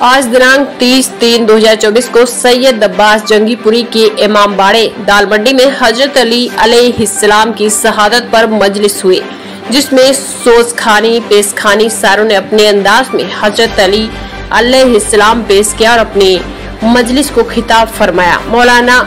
آج دنانک تیس تین دو ہزار چوبیس کو سید عباس جنگی پوری کے امام باڑے دال منڈی میں حضرت علی علیہ السلام کی شہادت پر مجلس ہوئے، جس میں سوز خانی پیس کھانی ساروں نے اپنے انداز میں حضرت علی علیہ السلام پیش کیا اور اپنے مجلس کو خطاب فرمایا۔ مولانا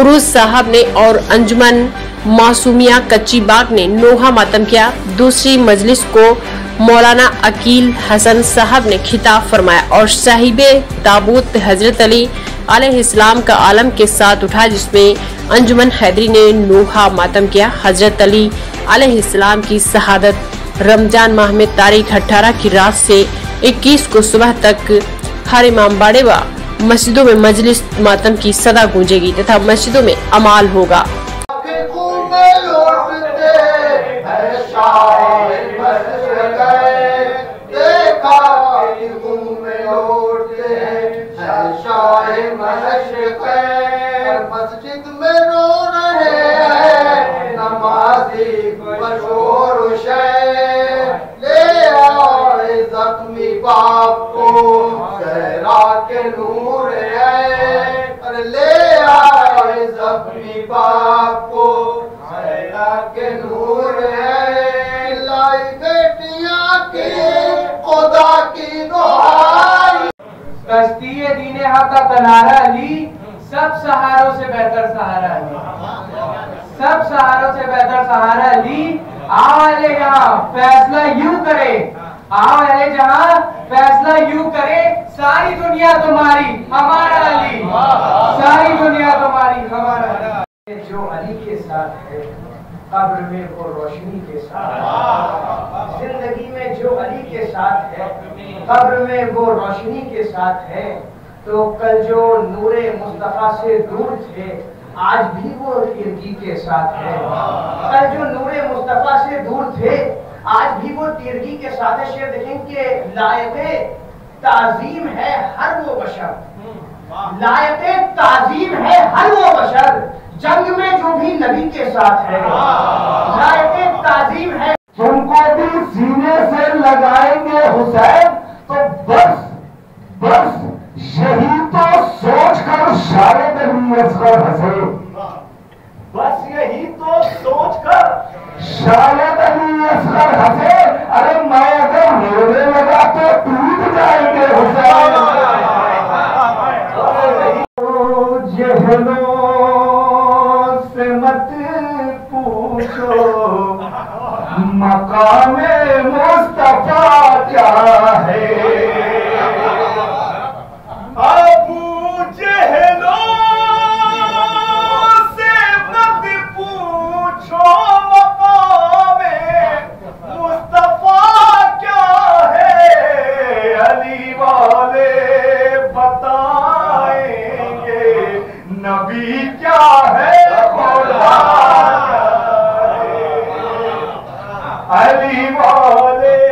عروض صاحب نے اور انجمن معصومیہ کچی باغ نے نوحہ ماتم کیا۔ دوسری مجلس کو مولانا عقیل حسن صاحب نے خطاب فرمایا اور صاحب تابوت حضرت علی علیہ السلام کا عالم کے ساتھ اٹھا، جس میں انجمن حیدری نے نوحہ ماتم کیا۔ حضرت علی علیہ السلام کی شہادت رمضان ماہ میں تاریخ اٹھارہ کی رات سے اکیس کو صبح تک ہر امام باڑے و مسجدوں میں مجلس ماتم کی صدا گونجے گی تھا مسجدوں میں امال ہوگا۔ مسجد میں رو رہے ہیں نمازی مشہور شہر لے آئے زخمی باپ کو صحرا کے نور کہا تھا بنارا علی سب سہاروں سے بہتر سہارا علی۔ سب سہاروں سے بہتر سہارا علی۔ آلے جہاں فیصلہ یوں کرے۔ آلے جہاں فیصلہ یوں کرے، ساری دنیا تمہاری، ہمارا علی۔ ساری دنیا تمہاری، ہمارا علی۔ جو علی کے ساتھ ہے، قبر میں وہ روشنی کے ساتھ ہے۔ زندگی میں جو علی کے ساتھ ہے، قبر میں وہ روشنی کے ساتھ ہے۔ تو کل جو نور مصطفیٰ سے دور تھے، آج بھی وہ تیرگی کے ساتھ ہے کل جو نور مصطفیٰ سے دور تھے، آج بھی وہ تیرگی کے ساتھ ہے شیر دیکھیں کہ لائق تعظیم ہے ہر وہ بشر۔ لائق تعظیم ہے ہر وہ بشر۔ جنگ میں جو بھی نبی کے ساتھ ہے لائق تعظیم ہے۔ تم کو بھی سینے سے لگائیں گے حسین، تو بس بس۔ اشارے پہ ہوئی اس پر ہنسے بس یہی تو سوچ کر۔ شاید علی اصغر ہنسے ارے میں اگر رونے لگا تو ٹوٹ جائیں گے حسین۔ جہلوں مقام مصطفیٰ کیا ہے؟ ابو جہل۔ ہے کھولا علی بولے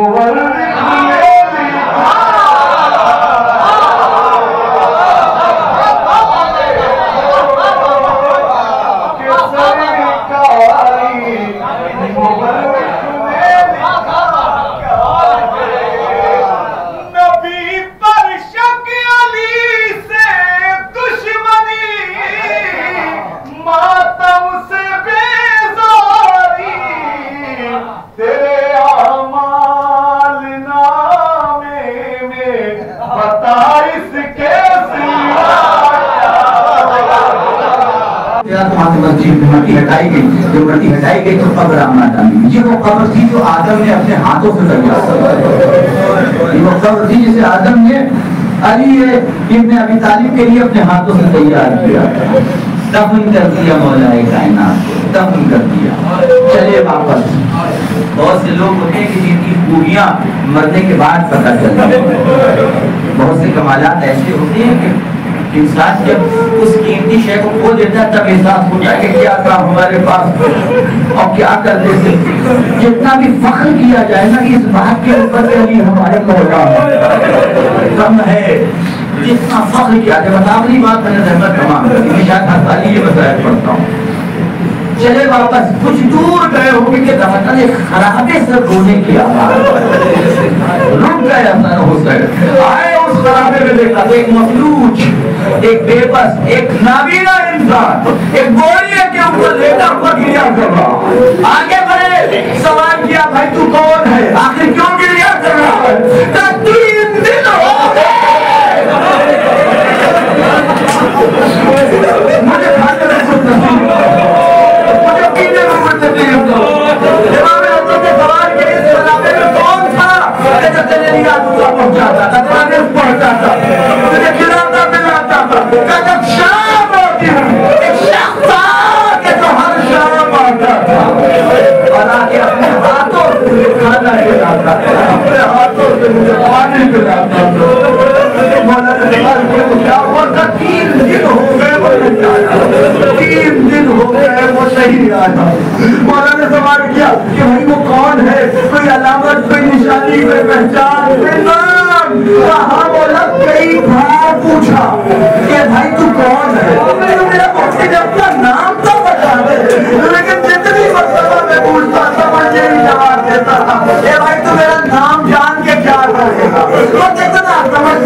هو الحق چیز مٹی ہٹائی گئی۔ جو مٹی ہٹائی گئی تو قبر آمنا آمد آئی یہ وہ قبر تھی جو آدم نے اپنے ہاتھوں سے لگیا یہ وہ قبر تھی جسے آدم نے علی ابن ابی طالب کے لیے اپنے ہاتھوں سے تیار کیا۔ دفن کر دیا مولا کائنات کو۔ دفن کر دیا۔ چلے واپس۔ بہت سے لوگ ہوتے ہیں کہ جن کی خوبیاں مرنے کے بعد پتہ چلتی ہیں۔ بہت سے کمالات ایسے ہوتے ہیں کہ انسان جب اس قیمتی شے کو کھو دیتا ہے، تب احساس ہوتا ہے کہ کیا تھا ہمارے پاس اور کیا کر دیتے؟ جتنا بھی فخر کیا جائے نا، اس بات کے اوپر کے لیے ہمارے مولا کم ہے۔ جتنا فخر کیا جائے بتا اپنی بات میں نے رحمت کما میں شاید ہر سال یہ مسائل پڑھتا ہوں۔ چلے واپس، کچھ دور گئے ہو کہ دفتر ایک خرابے سے رونے کی آواز۔ رک گئے حسن حسین آئے اس خرابے میں دیکھا ایک مفلوج، ایک بے بس، ایک نابینا انسان، ایک گوڑیے کے اوپر لیٹا ہوا گریا کر رہا۔ آگے بڑھے، سوال کیا، بھائی تو کون ہے؟ آخر علامت میں پہچان کہاں وہ لگ گئی بھائی پوچھا کہ بھائی تو کون ہے تو میرا وقت جب کا نام تو بتا دے لیکن جتنی مرتبہ میں پوچھتا تھا مجھے ہی جواب دیتا تھا اے بھائی تو میرا نام جان کے کیا کرے گا؟ وہ جتنا سمجھ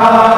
아.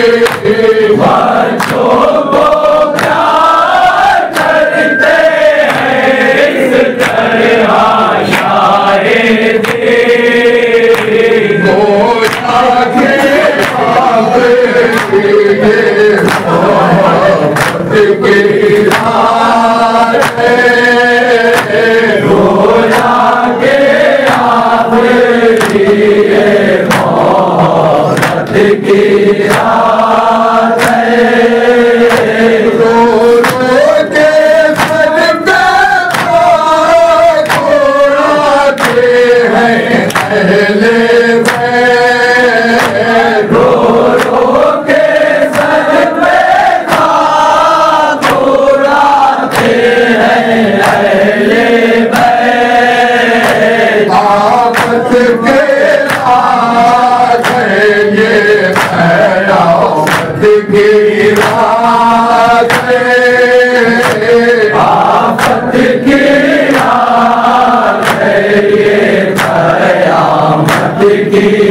为环中国 Thank you.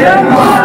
yang.